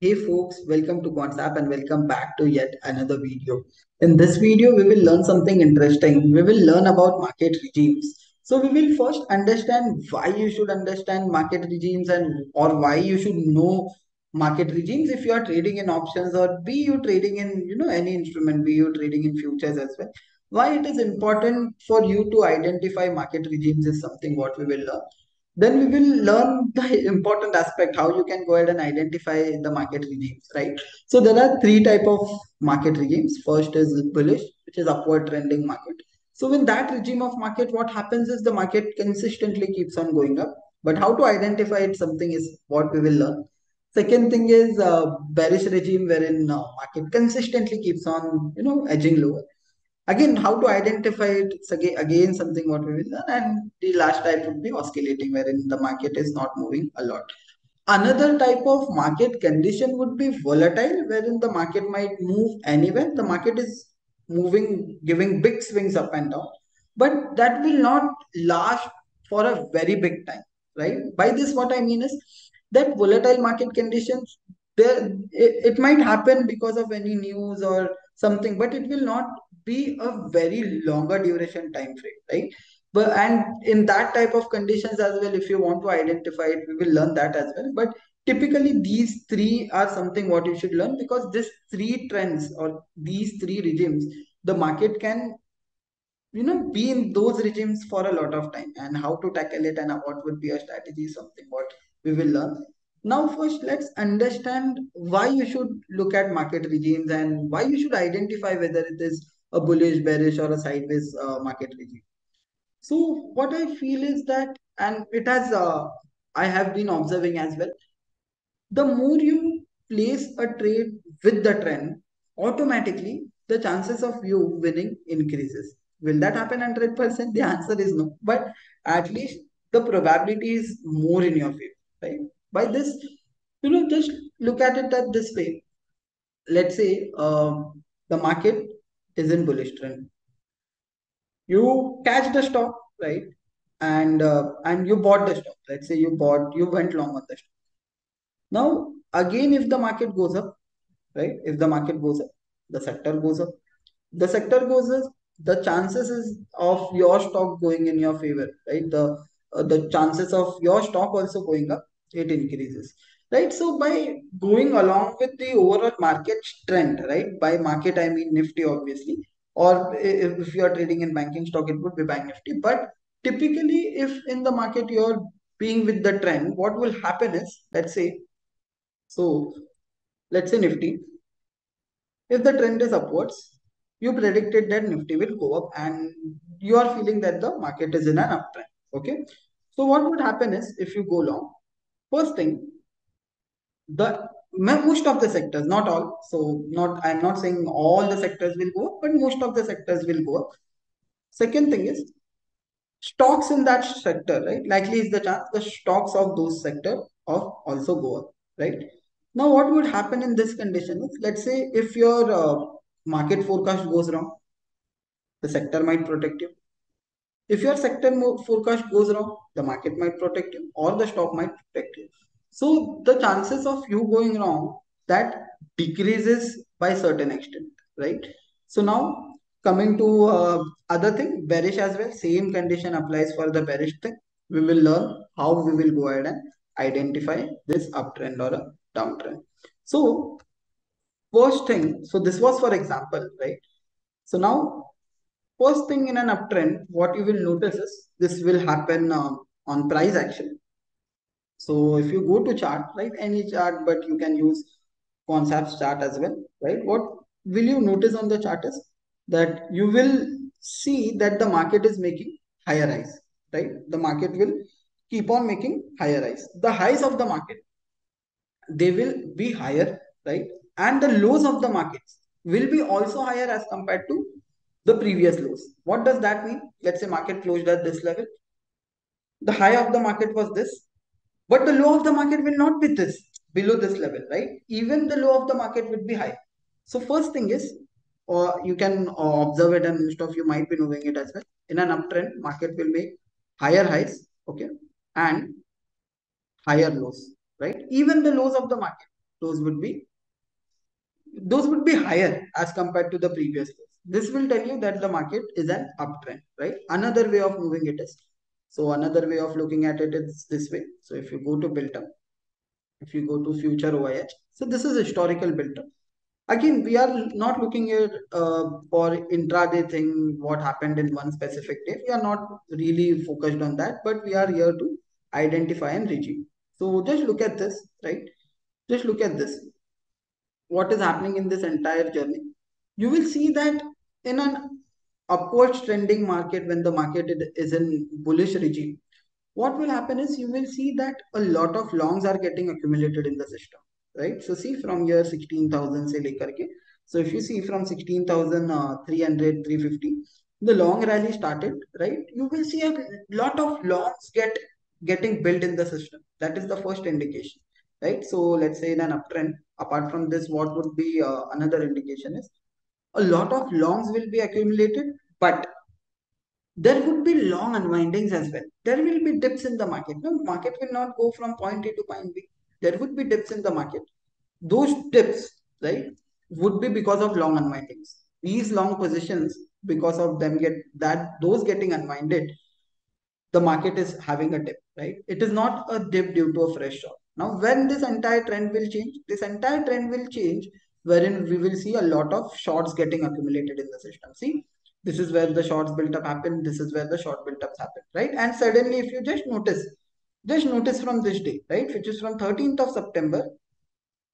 Hey folks, welcome to Quantsapp and welcome back to yet another video. In this video, we will learn something interesting. We will learn about market regimes. So we will first understand why you should understand market regimes and or why you should know market regimes if you are trading in options or be you trading in you know any instrument, be you trading in futures as well. Why it is important for you to identify market regimes is something what we will learn then we will learn the important aspect how you can go ahead and identify the market regimes right? So there are three type of market regimes. First is bullish which is upward trending market. So in that regime of market what happens is the market consistently keeps on going up. But how to identify it something is what we will learn. Second thing is uh, bearish regime wherein uh, market consistently keeps on you know edging lower Again, how to identify it? It's again, again something what we will learn. And the last type would be oscillating, wherein the market is not moving a lot. Another type of market condition would be volatile, wherein the market might move anywhere. The market is moving, giving big swings up and down, but that will not last for a very big time, right? By this, what I mean is that volatile market conditions, there it, it might happen because of any news or something, but it will not be a very longer duration time frame, right? But and in that type of conditions as well, if you want to identify it, we will learn that as well. But typically these three are something what you should learn because these three trends or these three regimes, the market can you know be in those regimes for a lot of time and how to tackle it and what would be a strategy something what we will learn now first let's understand why you should look at market regimes and why you should identify whether it is a bullish bearish or a sideways uh, market regime. So what i feel is that and it has uh, i have been observing as well the more you place a trade with the trend automatically the chances of you winning increases. Will that happen 100% the answer is no. But at least the probability is more in your favor right? By this you know just look at it at this way. Let's say um, the market is in bullish trend. You catch the stock right? And uh, and you bought the stock. Let's say you bought you went long on the stock. Now again if the market goes up right? If the market goes up the sector goes up. The sector goes up the chances is of your stock going in your favor right? The uh, the chances of your stock also going up it increases right? So by going along with the overall market trend right? By market i mean nifty obviously. Or if, you are trading in banking stock it would be bank nifty. But typically if in the market you're being with the trend what will happen is let's say so let's say nifty. If the trend is upwards, you predicted that Nifty will go up and you are feeling that the market is in an uptrend. Okay. So what would happen is if you go long, first thing, the most of the sectors, not all. So not I'm not saying all the sectors will go up, but most of the sectors will go up. Second thing is stocks in that sector, right? Likely is the chance the stocks of those sector of also go up, right? Now, what would happen in this condition is, let's say if your uh, market forecast goes wrong, the sector might protect you. If your sector forecast goes wrong, the market might protect you or the stock might protect you. So the chances of you going wrong that decreases by certain extent, right? So now coming to uh, other thing, bearish as well, same condition applies for the bearish thing. We will learn how we will go ahead and identify this uptrend or a downtrend. So first thing, so this was for example, right? So now first thing in an uptrend, what you will notice is this will happen uh, on price action. So if you go to chart, right, any chart, but you can use Quantsapp's chart as well, right? What will you notice on the chart is that you will see that the market is making higher highs, right? The market will keep on making higher highs. The highs of the market, they will be higher, right? And the lows of the markets will be also higher as compared to the previous lows. What does that mean? Let's say market closed at this level. The high of the market was this, but the low of the market will not be this, below this level, right? Even the low of the market would be high. So first thing is, or you can uh, observe it and most of you might be knowing it as well. In an uptrend, market will make higher highs, okay, and higher lows, right? Even the lows of the market, those would be those would be higher as compared to the previous days. This will tell you that the market is an uptrend, right? Another way of moving it is, so another way of looking at it is this way. So if you go to built up, if you go to future OIH, so this is historical built up. Again, we are not looking at uh, for intraday thing, what happened in one specific day. We are not really focused on that, but we are here to identify and regime. So just look at this, right? Just look at this what is happening in this entire journey, you will see that in an upwards trending market, when the market is in bullish regime, what will happen is you will see that a lot of longs are getting accumulated in the system, right? So see from here 16,000 say lekarke. So if you see from 16,300, uh, 350, the long rally started, right? You will see a lot of longs get getting built in the system. That is the first indication right? So let's say in an uptrend, apart from this, what would be uh, another indication is a lot of longs will be accumulated, but there would be long unwindings as well. There will be dips in the market. No, market will not go from point A to point B. There would be dips in the market. Those dips, right, would be because of long unwindings. These long positions, because of them get that those getting unwinded, the market is having a dip, right? It is not a dip due to a fresh short. Now, when this entire trend will change, this entire trend will change wherein we will see a lot of shorts getting accumulated in the system. See, this is where the shorts built up happen. This is where the short built ups happen, right? And suddenly, if you just notice, just notice from this day, right, which is from 13th of September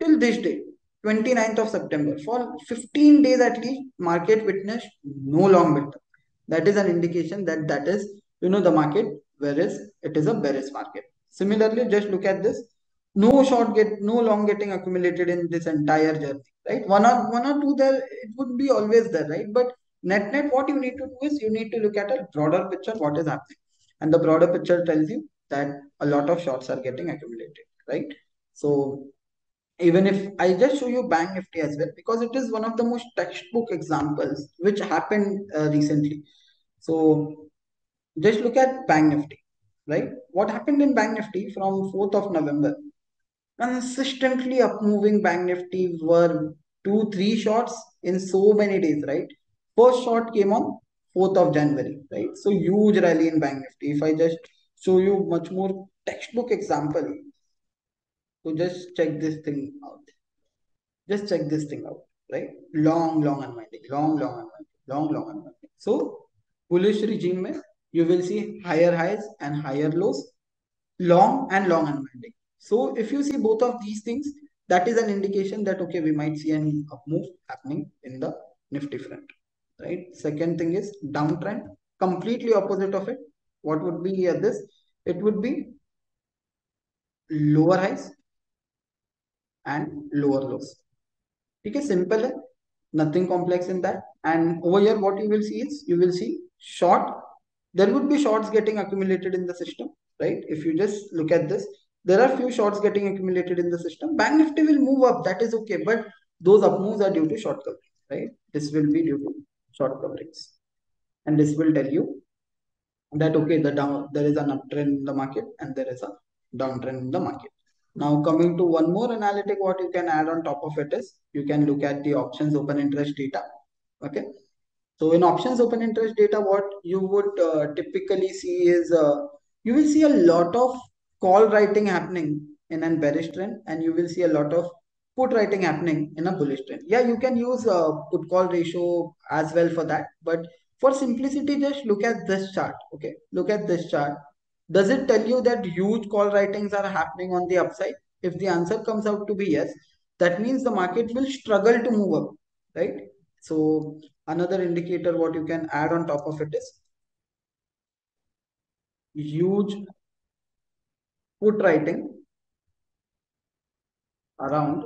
till this day, 29th of September, for 15 days at least, market witnessed no long built up. That is an indication that that is, you know, the market, whereas it is a bearish market. Similarly, just look at this no short get no long getting accumulated in this entire journey right? One or one or two there it would be always there right? But net net what you need to do is you need to look at a broader picture what is happening. And the broader picture tells you that a lot of shorts are getting accumulated right? So even if i just show you bank nifty as well because it is one of the most textbook examples which happened uh, recently. So just look at bank nifty right? What happened in bank nifty from 4th of november consistently up moving bank nifty were two three shorts in so many days right? First short came on 4th of january right? So huge rally in bank nifty. If i just show you much more textbook example so just check this thing out. Just check this thing out right? Long long unwinding long long unwinding long long unwinding. So bullish regime you will see higher highs and higher lows long and long unwinding so if you see both of these things, that is an indication that, okay, we might see an up move happening in the Nifty front, right? Second thing is downtrend, completely opposite of it. What would be uh, this? It would be lower highs and lower lows. Okay, simple, nothing complex in that. And over here, what you will see is, you will see short. There would be shorts getting accumulated in the system, right? If you just look at this, there are few shorts getting accumulated in the system. Bank Nifty will move up, that is okay, but those up moves are due to short covering, right? This will be due to short coverings. And this will tell you that okay, the down there is an uptrend in the market and there is a downtrend in the market. Now coming to one more analytic, what you can add on top of it is you can look at the options open interest data. Okay. So in options open interest data, what you would uh, typically see is uh, you will see a lot of call writing happening in a bearish trend and you will see a lot of put writing happening in a bullish trend. Yeah, you can use a put call ratio as well for that. But for simplicity, just look at this chart. Okay, look at this chart. Does it tell you that huge call writings are happening on the upside? If the answer comes out to be yes, that means the market will struggle to move up, right? So another indicator what you can add on top of it is huge put writing around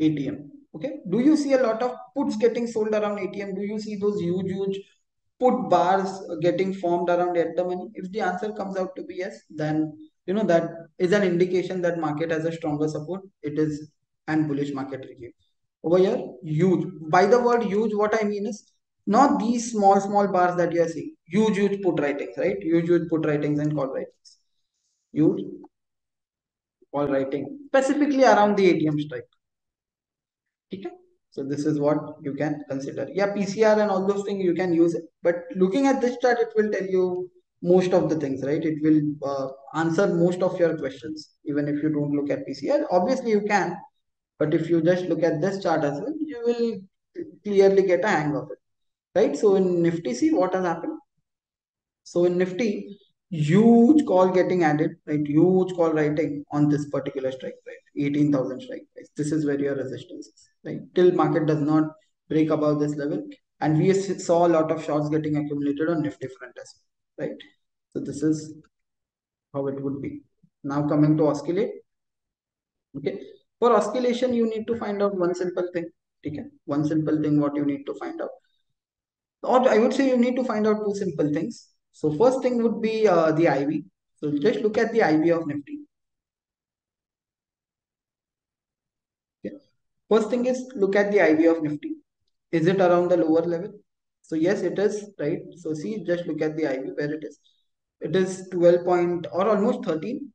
ATM. Okay. Do you see a lot of puts getting sold around ATM? Do you see those huge, huge put bars getting formed around at the money? If the answer comes out to be yes, then you know that is an indication that market has a stronger support. It is an bullish market regime. Over here, huge. By the word huge, what I mean is not these small, small bars that you are seeing. Huge, huge put writings, right? Huge, huge put writings and call writings huge call writing, specifically around the ATM strike. Okay? So this is what you can consider. Yeah, PCR and all those things you can use it. But looking at this chart, it will tell you most of the things, right? It will uh, answer most of your questions, even if you don't look at PCR. Obviously, you can. But if you just look at this chart as well, you will clearly get a hang of it. Right? So in Nifty, see what has happened. So in Nifty, huge call getting added, right? Huge call writing on this particular strike price, 18,000 strike price. This is where your resistance is, right? Till market does not break above this level. And we saw a lot of shorts getting accumulated on Nifty front as well, right? So this is how it would be. Now coming to oscillate. Okay. For oscillation, you need to find out one simple thing. Okay. One simple thing what you need to find out. Or I would say you need to find out two simple things. So first thing would be uh, the IV. So just look at the IV of Nifty. Okay. First thing is look at the IV of Nifty. Is it around the lower level? So yes, it is, right? So see, just look at the IV where it is. It is 12 point or almost 13.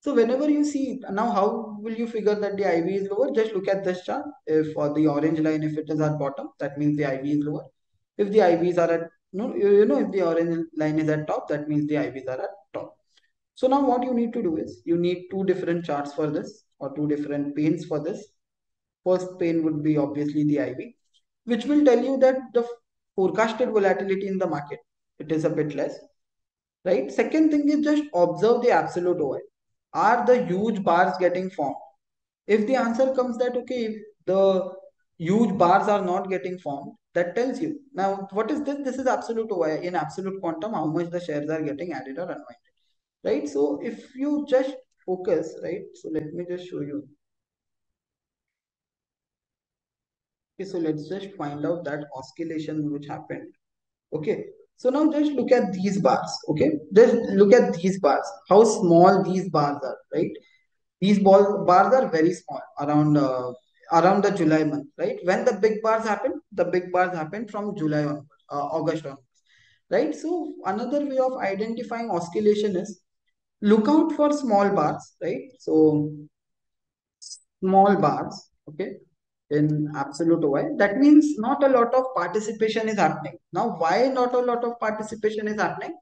So whenever you see, now how will you figure that the IV is lower? Just look at this chart. If for the orange line, if it is at bottom, that means the IV is lower. If the IVs are at no, you know, if the orange line is at top, that means the IVs are at top. So now what you need to do is you need two different charts for this or two different panes for this. First pane would be obviously the IV, which will tell you that the forecasted volatility in the market, it is a bit less, right? Second thing is just observe the absolute OI. Are the huge bars getting formed? If the answer comes that, okay, the huge bars are not getting formed, that tells you. Now, what is this? This is absolute OI. In absolute quantum, how much the shares are getting added or unwinded, right? So if you just focus, right? So let me just show you. Okay, so let's just find out that oscillation which happened. Okay, so now just look at these bars. Okay, just look at these bars. How small these bars are, right? These ball bars are very small, around uh, around the July month, right? When the big bars happen, the big bars happen from July on, uh, August onwards, right? So another way of identifying oscillation is look out for small bars, right? So small bars, okay, in absolute OI. That means not a lot of participation is happening. Now, why not a lot of participation is happening?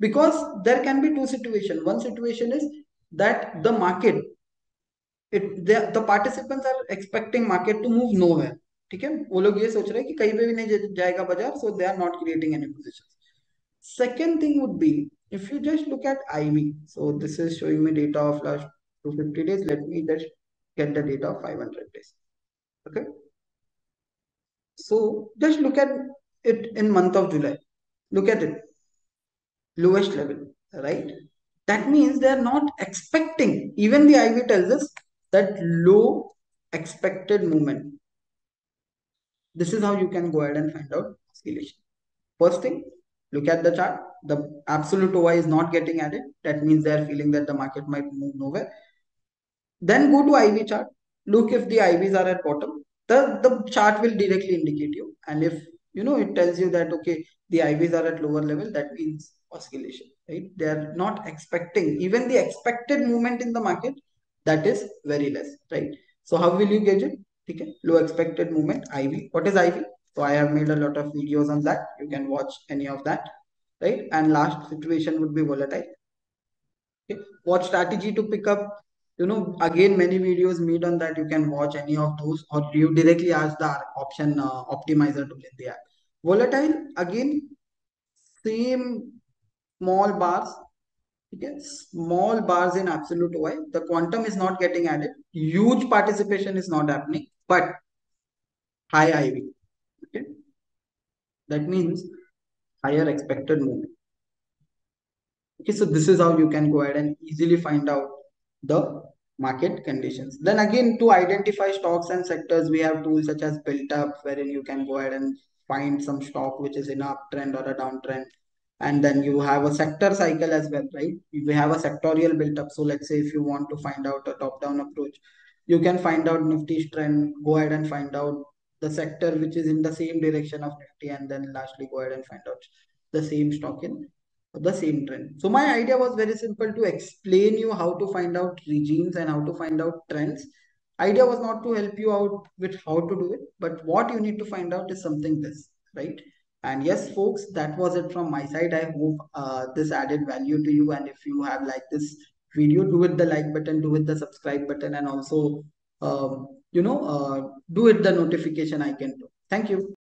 Because there can be two situations. One situation is that the market it the, the participants are expecting market to move nowhere ठीक है वो लोग ये सोच रहे हैं कि कहीं पे भी नहीं जाएगा बाजार so they are not creating any positions second thing would be if you just look at IV so this is showing me data of last 250 days let me just get the data of 500 days okay so just look at it in month of July look at it lowest level right that means they are not expecting even the IV tells us that low expected movement. This is how you can go ahead and find out oscillation. First thing, look at the chart. The absolute OI is not getting added. That means they are feeling that the market might move nowhere. Then go to IV chart. Look if the IVs are at bottom. The, the chart will directly indicate you. And if you know it tells you that okay, the IVs are at lower level, that means oscillation, right? They are not expecting even the expected movement in the market that is very less, right? So how will you gauge it? Okay, low expected movement, IV. What is IV? So I have made a lot of videos on that. You can watch any of that, right? And last situation would be volatile. Okay. What strategy to pick up? You know, again, many videos made on that. You can watch any of those, or you directly ask the option uh, optimizer to in the app. Volatile, again, same small bars, Okay, small bars in absolute OI. The quantum is not getting added. Huge participation is not happening, but high IV. Okay, that means higher expected movement. Okay, so this is how you can go ahead and easily find out the market conditions. Then again, to identify stocks and sectors, we have tools such as Built Up, wherein you can go ahead and find some stock which is in uptrend or a downtrend and then you have a sector cycle as well, right? We have a sectorial built up. So let's say if you want to find out a top-down approach, you can find out Nifty's trend, go ahead and find out the sector which is in the same direction of Nifty, and then lastly go ahead and find out the same stock in the same trend. So my idea was very simple to explain you how to find out regimes and how to find out trends. Idea was not to help you out with how to do it, but what you need to find out is something this, right? And yes, folks, that was it from my side. I hope uh, this added value to you. And if you have liked this video, do it the like button, do it the subscribe button, and also, um, you know, uh, do it the notification icon. Too. Thank you.